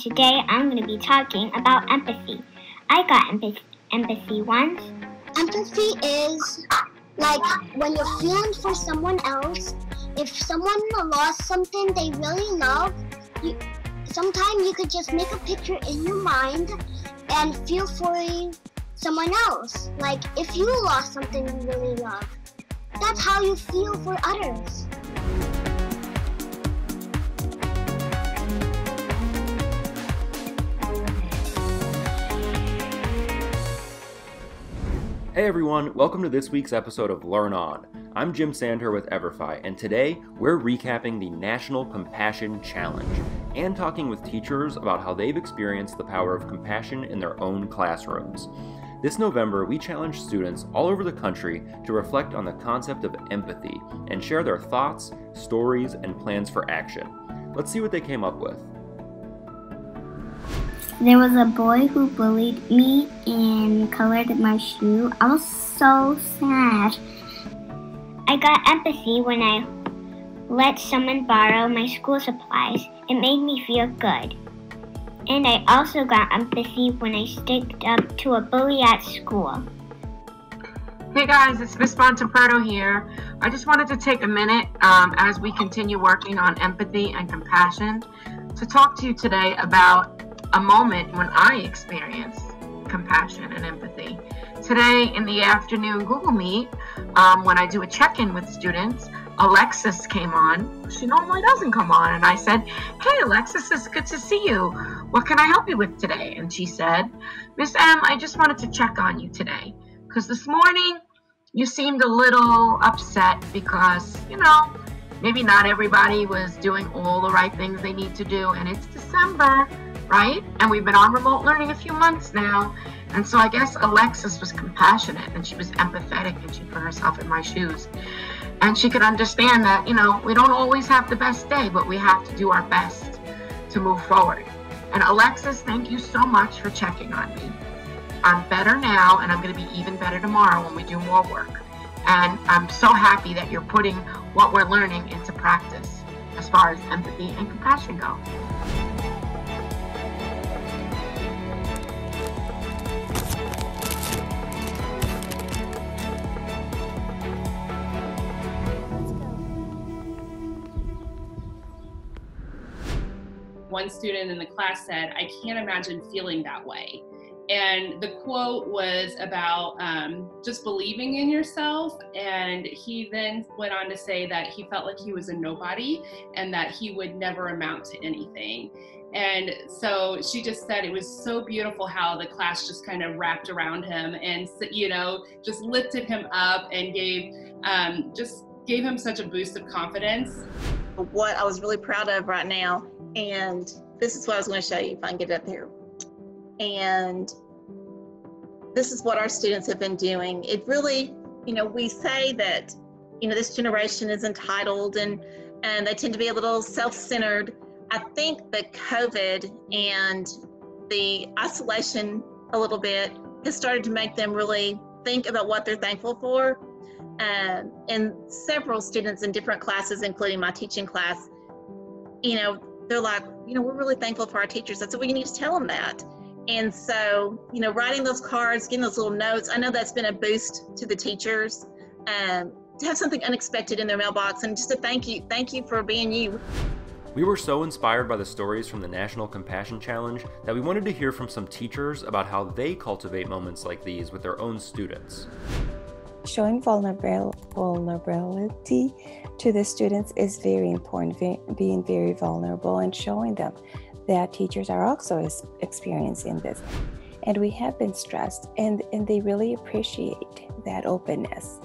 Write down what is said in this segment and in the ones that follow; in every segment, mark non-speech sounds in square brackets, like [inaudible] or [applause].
Today I'm going to be talking about empathy. I got empathy, empathy once. Empathy is like when you're feeling for someone else. If someone lost something they really love, you, sometimes you could just make a picture in your mind and feel for someone else. Like if you lost something you really love, that's how you feel for others. Hey everyone, welcome to this week's episode of Learn On. I'm Jim Sander with Everfi, and today we're recapping the National Compassion Challenge and talking with teachers about how they've experienced the power of compassion in their own classrooms. This November, we challenged students all over the country to reflect on the concept of empathy and share their thoughts, stories, and plans for action. Let's see what they came up with. There was a boy who bullied me and colored my shoe. I was so sad. I got empathy when I let someone borrow my school supplies. It made me feel good. And I also got empathy when I sticked up to a bully at school. Hey guys, it's Miss Montemperto here. I just wanted to take a minute um, as we continue working on empathy and compassion to talk to you today about a moment when I experienced compassion and empathy. Today in the afternoon Google Meet, um, when I do a check in with students, Alexis came on. She normally doesn't come on. And I said, Hey, Alexis, it's good to see you. What can I help you with today? And she said, Miss M, I just wanted to check on you today. Because this morning you seemed a little upset because, you know, maybe not everybody was doing all the right things they need to do. And it's December right? And we've been on remote learning a few months now. And so I guess Alexis was compassionate and she was empathetic and she put herself in my shoes. And she could understand that, you know, we don't always have the best day, but we have to do our best to move forward. And Alexis, thank you so much for checking on me. I'm better now and I'm going to be even better tomorrow when we do more work. And I'm so happy that you're putting what we're learning into practice as far as empathy and compassion go. One student in the class said, I can't imagine feeling that way. And the quote was about um, just believing in yourself. And he then went on to say that he felt like he was a nobody and that he would never amount to anything. And so she just said it was so beautiful how the class just kind of wrapped around him and, you know, just lifted him up and gave um, just gave him such a boost of confidence. What I was really proud of right now and this is what I was going to show you if I can get it up here. And this is what our students have been doing. It really, you know, we say that, you know, this generation is entitled and and they tend to be a little self-centered. I think that COVID and the isolation a little bit has started to make them really think about what they're thankful for. Um, and several students in different classes, including my teaching class, you know, they're like, you know, we're really thankful for our teachers. That's what we need to tell them that. And so, you know, writing those cards, getting those little notes, I know that's been a boost to the teachers. Um, to have something unexpected in their mailbox and just a thank you, thank you for being you. We were so inspired by the stories from the National Compassion Challenge that we wanted to hear from some teachers about how they cultivate moments like these with their own students. Showing vulnerability to the students is very important, being very vulnerable and showing them that teachers are also experiencing this. And we have been stressed, and, and they really appreciate that openness.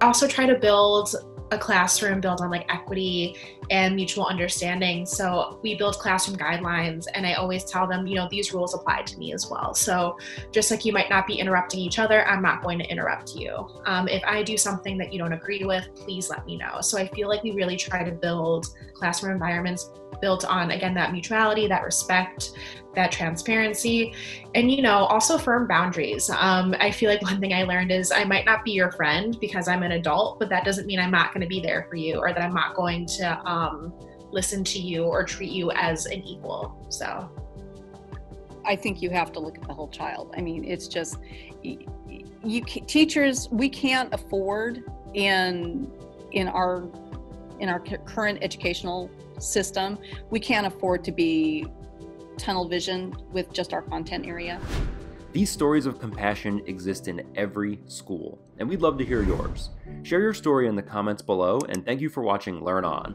I also try to build a classroom built on like equity and mutual understanding. So we build classroom guidelines, and I always tell them, you know, these rules apply to me as well. So just like you might not be interrupting each other, I'm not going to interrupt you. Um, if I do something that you don't agree with, please let me know. So I feel like we really try to build classroom environments built on again that mutuality that respect that transparency and you know also firm boundaries um, i feel like [laughs] one thing i learned is i might not be your friend because i'm an adult but that doesn't mean i'm not going to be there for you or that i'm not going to um, listen to you or treat you as an equal so I think you have to look at the whole child. I mean, it's just you, teachers we can't afford in in our in our current educational system we can't afford to be tunnel vision with just our content area. These stories of compassion exist in every school, and we'd love to hear yours. Share your story in the comments below, and thank you for watching Learn On.